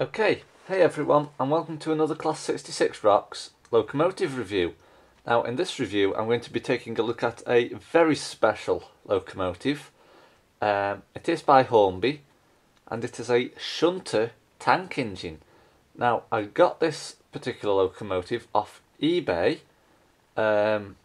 Okay, hey everyone and welcome to another Class 66 Rocks locomotive review. Now in this review I'm going to be taking a look at a very special locomotive. Um, it is by Hornby and it is a shunter tank engine. Now I got this particular locomotive off eBay. Um,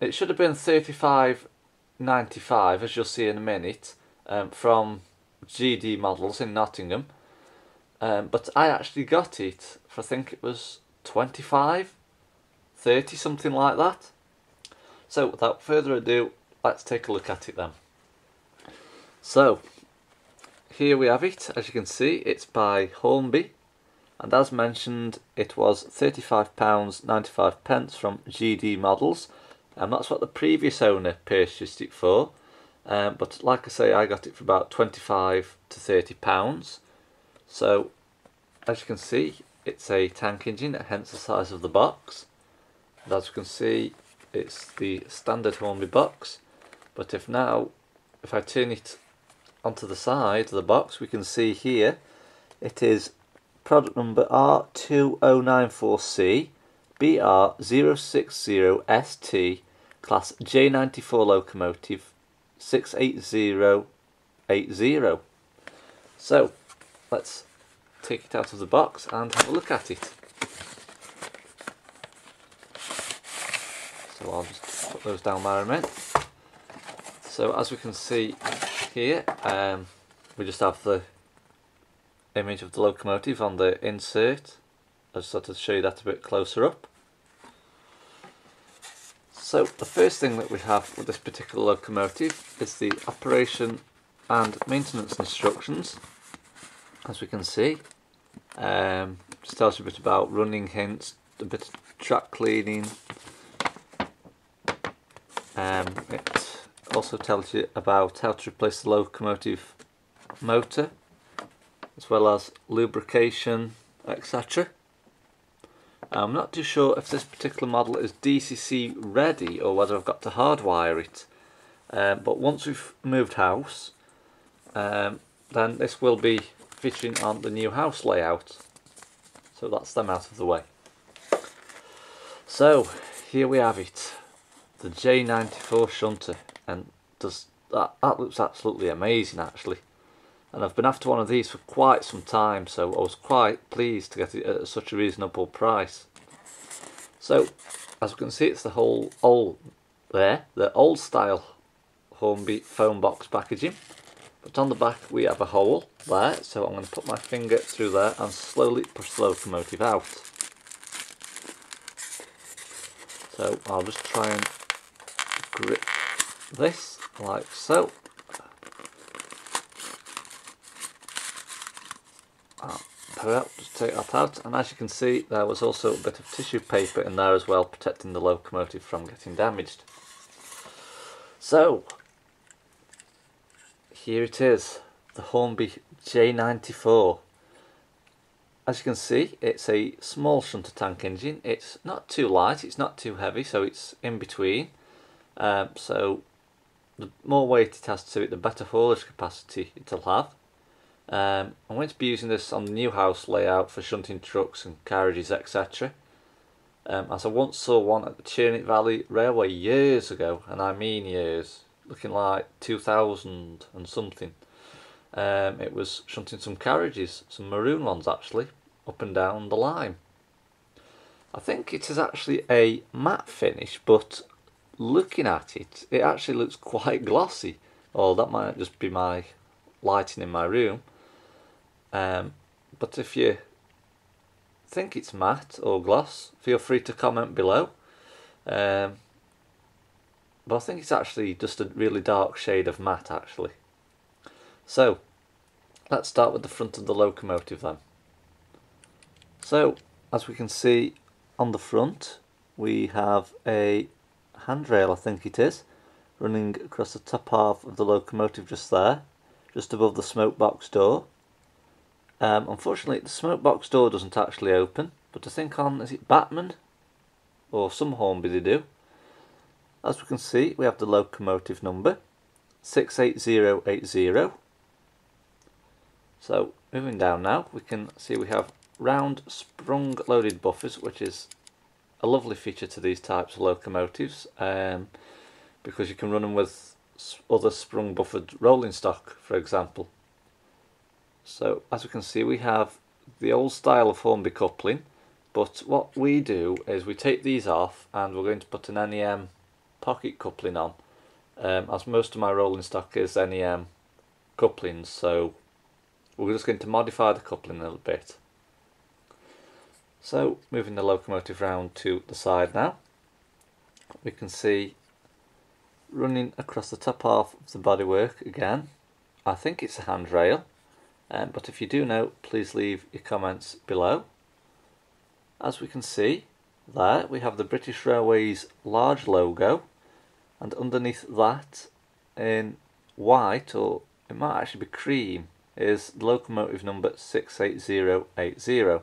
it should have been 35.95 as you'll see in a minute um, from GD Models in Nottingham. Um, but I actually got it for I think it was 25, 30, something like that. So without further ado, let's take a look at it then. So, here we have it. As you can see, it's by Hornby. And as mentioned, it was £35.95 pence from GD Models. And that's what the previous owner purchased it for. Um, but like I say, I got it for about 25 to 30 pounds. So, as you can see, it's a tank engine, hence the size of the box. And as you can see, it's the standard Hornby box. But if now, if I turn it onto the side of the box, we can see here, it is product number R2094C, BR060ST, class J94 locomotive, 68080. So, let's take it out of the box and have a look at it. So I'll just put those down there a minute. So as we can see here, um, we just have the image of the locomotive on the insert. I just thought to show you that a bit closer up. So the first thing that we have with this particular locomotive is the operation and maintenance instructions as we can see. Um, just tells you a bit about running hints, a bit of track cleaning. Um, it also tells you about how to replace the locomotive motor as well as lubrication etc. I'm not too sure if this particular model is DCC ready or whether I've got to hardwire it um, but once we've moved house um, then this will be featuring on the new house layout. So that's them out of the way. So here we have it, the J94 shunter, and does that, that looks absolutely amazing actually. And I've been after one of these for quite some time, so I was quite pleased to get it at such a reasonable price. So, as you can see, it's the whole old there, the old style Hornby foam box packaging. But on the back we have a hole there, so I'm going to put my finger through there and slowly push the locomotive out. So I'll just try and grip this like so. Ah, I'll just take that out and as you can see there was also a bit of tissue paper in there as well protecting the locomotive from getting damaged. So here it is, the Hornby J94. As you can see, it's a small shunter tank engine. It's not too light, it's not too heavy, so it's in between. Um, so the more weight it has to it, the better haulage capacity it'll have. Um, I'm going to be using this on the new house layout for shunting trucks and carriages, etc. Um, as I once saw one at the Churnet Valley Railway years ago, and I mean years, looking like 2000 and something. Um, it was shunting some carriages, some maroon ones actually, up and down the line. I think it is actually a matte finish, but looking at it, it actually looks quite glossy. Or that might just be my lighting in my room. Um, but if you think it's matte or gloss, feel free to comment below. Um, but I think it's actually just a really dark shade of matte actually. So let's start with the front of the locomotive then. So as we can see on the front we have a handrail I think it is running across the top half of the locomotive just there just above the smoke box door. Um, unfortunately the smoke box door doesn't actually open but I think on is it Bachmann or some Hornby they do as we can see, we have the locomotive number 68080. So moving down now, we can see we have round sprung loaded buffers, which is a lovely feature to these types of locomotives um, because you can run them with other sprung buffered rolling stock, for example. So as we can see, we have the old style of Hornby coupling, but what we do is we take these off and we're going to put an NEM pocket coupling on, um, as most of my rolling stock is NEM couplings, so we're just going to modify the coupling a little bit. So moving the locomotive round to the side now, we can see running across the top half of the bodywork again, I think it's a handrail, um, but if you do know, please leave your comments below. As we can see, there we have the British Railways large logo, and underneath that, in white, or it might actually be cream, is locomotive number 68080.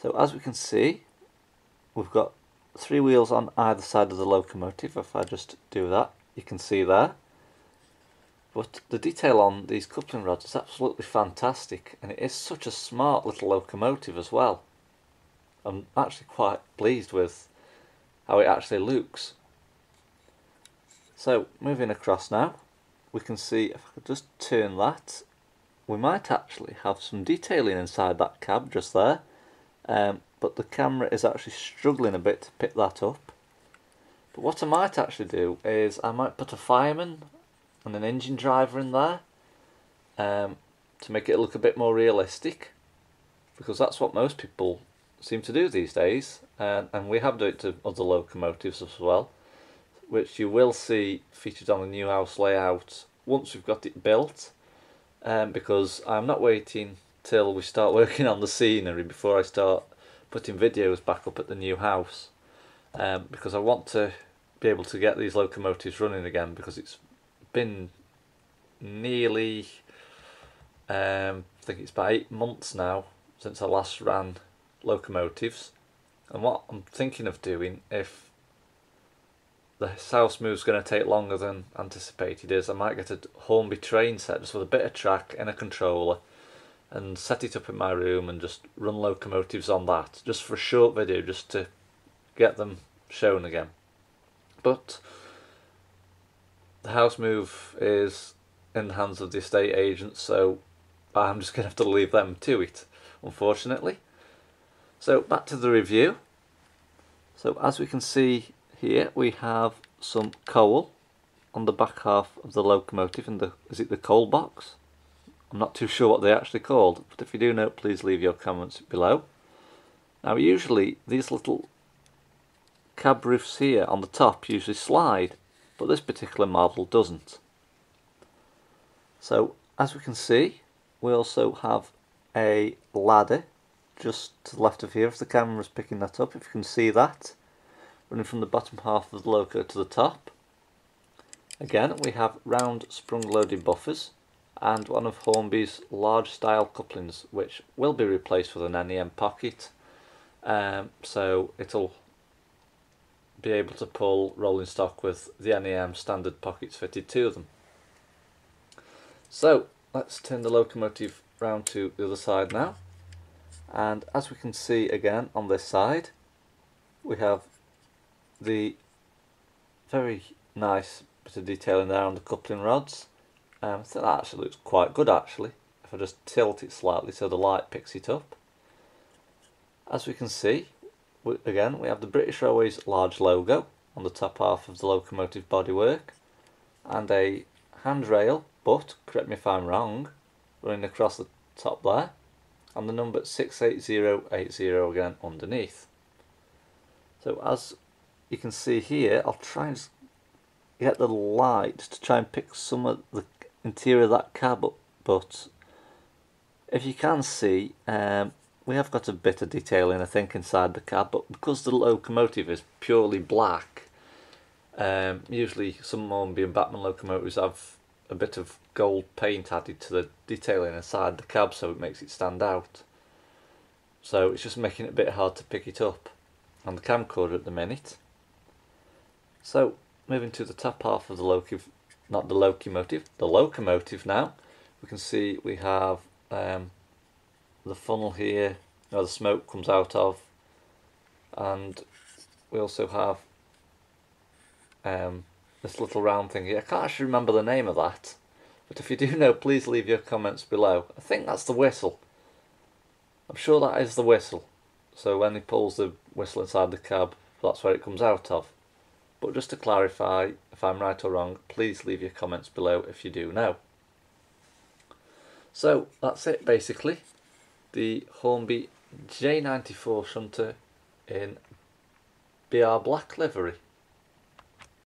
So as we can see, we've got three wheels on either side of the locomotive. If I just do that, you can see there. But the detail on these coupling rods is absolutely fantastic and it is such a smart little locomotive as well. I'm actually quite pleased with how it actually looks. So moving across now, we can see if I could just turn that, we might actually have some detailing inside that cab just there um, but the camera is actually struggling a bit to pick that up. But what I might actually do is I might put a fireman and an engine driver in there um, to make it look a bit more realistic because that's what most people seem to do these days and, and we have done it to other locomotives as well which you will see featured on the new house layout once we've got it built. Um, because I'm not waiting till we start working on the scenery before I start putting videos back up at the new house. Um, because I want to be able to get these locomotives running again because it's been nearly um, I think it's about eight months now since I last ran locomotives and what I'm thinking of doing if the house move's going to take longer than anticipated is I might get a Hornby train set just with a bit of track and a controller and set it up in my room and just run locomotives on that just for a short video just to get them shown again. But the house move is in the hands of the estate agents so I'm just going to have to leave them to it unfortunately so back to the review so as we can see here we have some coal on the back half of the locomotive and the is it the coal box I'm not too sure what they're actually called, but if you do know, please leave your comments below. Now usually these little cab roofs here on the top usually slide, but this particular model doesn't. So as we can see, we also have a ladder just to the left of here, if the camera is picking that up, if you can see that, running from the bottom half of the loco to the top. Again, we have round sprung loaded buffers and one of Hornby's large style couplings which will be replaced with an NEM pocket um, so it'll be able to pull rolling stock with the NEM standard pockets fitted to them. So let's turn the locomotive round to the other side now and as we can see again on this side we have the very nice bit of detailing there on the coupling rods um, think that actually looks quite good actually. If I just tilt it slightly so the light picks it up. As we can see, we, again we have the British Railways large logo on the top half of the locomotive bodywork and a handrail, but correct me if I'm wrong, running across the top there and the number 68080 again underneath. So as you can see here, I'll try and get the light to try and pick some of the interior of that cab up, but if you can see um, we have got a bit of detailing I think inside the cab but because the locomotive is purely black um, usually some and Bachmann locomotives have a bit of gold paint added to the detailing inside the cab so it makes it stand out so it's just making it a bit hard to pick it up on the camcorder at the minute so moving to the top half of the locomotive not the locomotive, the locomotive now. we can see we have um, the funnel here where the smoke comes out of and we also have um, this little round thing here. I can't actually remember the name of that but if you do know please leave your comments below. I think that's the whistle. I'm sure that is the whistle. So when he pulls the whistle inside the cab that's where it comes out of. But just to clarify if I'm right or wrong please leave your comments below if you do know. So that's it basically. The Hornby J94 shunter in BR black livery.